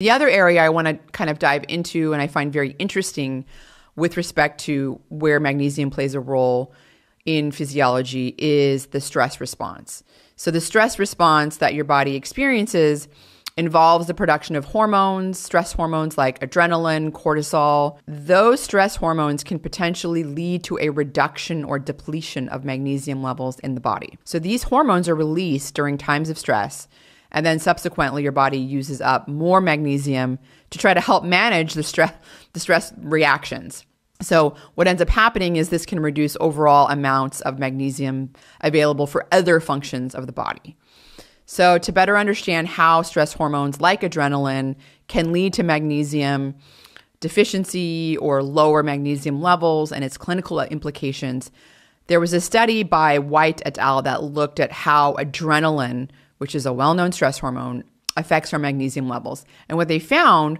The other area I want to kind of dive into and I find very interesting with respect to where magnesium plays a role in physiology is the stress response. So, the stress response that your body experiences involves the production of hormones, stress hormones like adrenaline, cortisol. Those stress hormones can potentially lead to a reduction or depletion of magnesium levels in the body. So, these hormones are released during times of stress and then subsequently your body uses up more magnesium to try to help manage the stress the stress reactions. So what ends up happening is this can reduce overall amounts of magnesium available for other functions of the body. So to better understand how stress hormones like adrenaline can lead to magnesium deficiency or lower magnesium levels and its clinical implications, there was a study by White et al. that looked at how adrenaline which is a well known stress hormone, affects our magnesium levels. And what they found,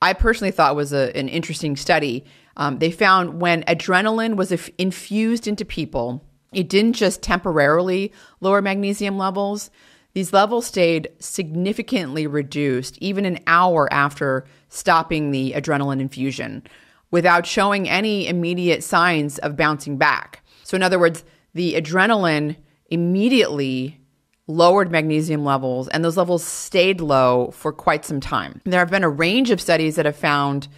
I personally thought was a, an interesting study. Um, they found when adrenaline was infused into people, it didn't just temporarily lower magnesium levels. These levels stayed significantly reduced even an hour after stopping the adrenaline infusion without showing any immediate signs of bouncing back. So, in other words, the adrenaline immediately lowered magnesium levels, and those levels stayed low for quite some time. There have been a range of studies that have found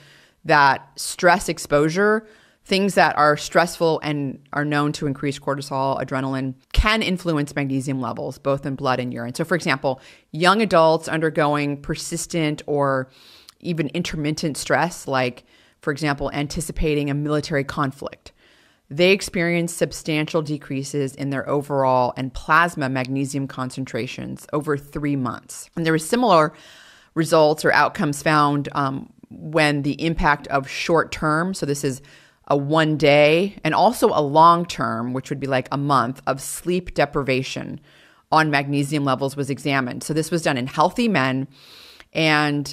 that stress exposure, things that are stressful and are known to increase cortisol, adrenaline, can influence magnesium levels, both in blood and urine. So, for example, young adults undergoing persistent or even intermittent stress, like, for example, anticipating a military conflict they experienced substantial decreases in their overall and plasma magnesium concentrations over three months. And there were similar results or outcomes found um, when the impact of short term, so this is a one day, and also a long term, which would be like a month of sleep deprivation on magnesium levels was examined. So this was done in healthy men. And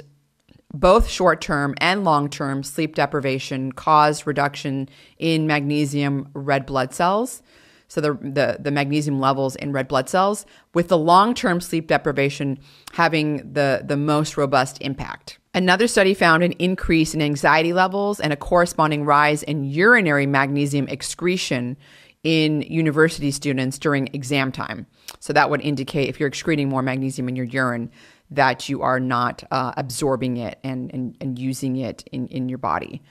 both short term and long term sleep deprivation caused reduction in magnesium red blood cells. So, the, the, the magnesium levels in red blood cells, with the long term sleep deprivation having the, the most robust impact. Another study found an increase in anxiety levels and a corresponding rise in urinary magnesium excretion in university students during exam time. So, that would indicate if you're excreting more magnesium in your urine, that you are not uh, absorbing it and, and, and using it in, in your body.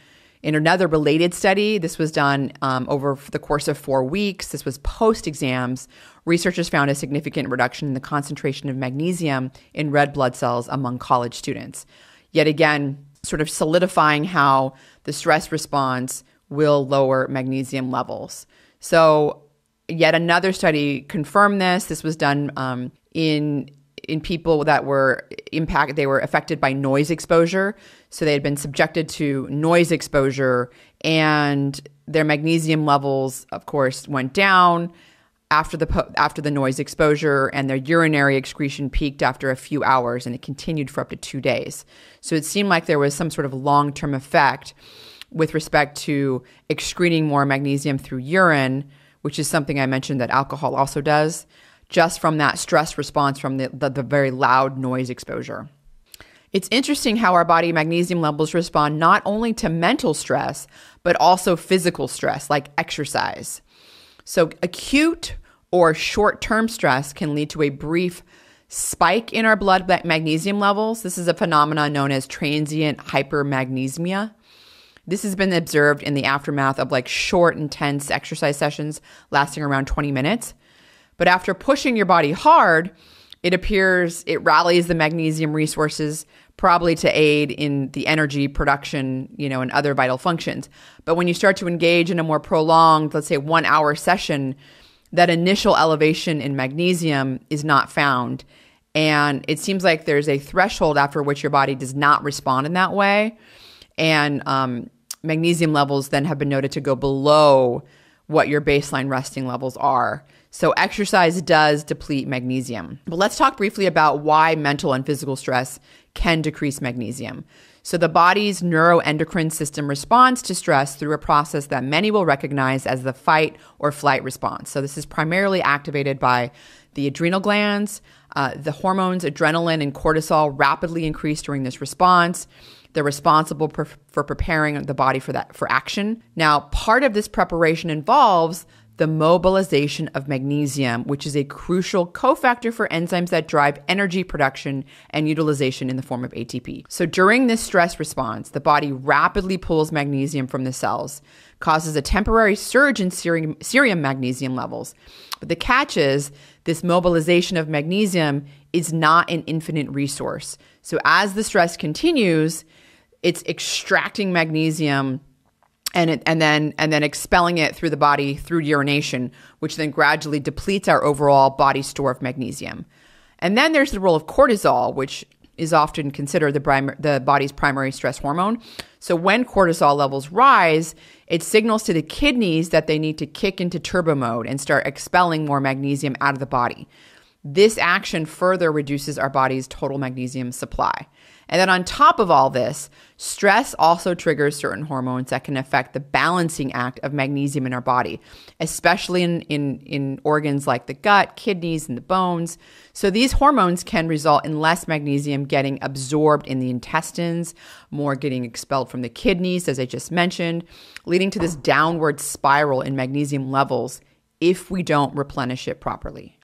In another related study, this was done um, over the course of four weeks. This was post exams. Researchers found a significant reduction in the concentration of magnesium in red blood cells among college students. Yet again, sort of solidifying how the stress response will lower magnesium levels. So, yet another study confirmed this. This was done um, in in people that were impacted, they were affected by noise exposure. So they had been subjected to noise exposure, and their magnesium levels, of course, went down after the after the noise exposure, and their urinary excretion peaked after a few hours, and it continued for up to two days. So it seemed like there was some sort of long term effect with respect to excreting more magnesium through urine, which is something I mentioned that alcohol also does just from that stress response from the, the, the very loud noise exposure. It's interesting how our body magnesium levels respond not only to mental stress, but also physical stress, like exercise. So, acute or short term stress can lead to a brief spike in our blood magnesium levels. This is a phenomenon known as transient hypermagnesemia. This has been observed in the aftermath of like short, intense exercise sessions lasting around 20 minutes. But after pushing your body hard, it appears it rallies the magnesium resources probably to aid in the energy production, you know, and other vital functions. But when you start to engage in a more prolonged, let's say 1 hour session, that initial elevation in magnesium is not found. And it seems like there's a threshold after which your body does not respond in that way. And um, magnesium levels then have been noted to go below what your baseline resting levels are. So, exercise does deplete magnesium. But let's talk briefly about why mental and physical stress can decrease magnesium. So, the body's neuroendocrine system responds to stress through a process that many will recognize as the fight or flight response. So, this is primarily activated by the adrenal glands, Uh, the hormones adrenaline and cortisol rapidly increase during this response. They're responsible for, preparing the body for that for action. Now, part of this preparation involves the mobilization of magnesium, which is a crucial cofactor for enzymes that drive energy production and utilization in the form of ATP. So during this stress response, the body rapidly pulls magnesium from the cells, causes a temporary surge in serum, serum magnesium levels. But the catch is this mobilization of magnesium is not an infinite resource. So as the stress continues, it's extracting magnesium and it, and then and then expelling it through the body through urination, which then gradually depletes our overall body store of magnesium. And then there's the role of cortisol, which is often considered the, prim- the body's primary stress hormone. So when cortisol levels rise, it signals to the kidneys that they need to kick into turbo mode and start expelling more magnesium out of the body. This action further reduces our body's total magnesium supply. And then on top of all this, stress also triggers certain hormones that can affect the balancing act of magnesium in our body, especially in, in, in organs like the gut, kidneys, and the bones. So these hormones can result in less magnesium getting absorbed in the intestines, more getting expelled from the kidneys, as I just mentioned, leading to this downward spiral in magnesium levels if we don't replenish it properly.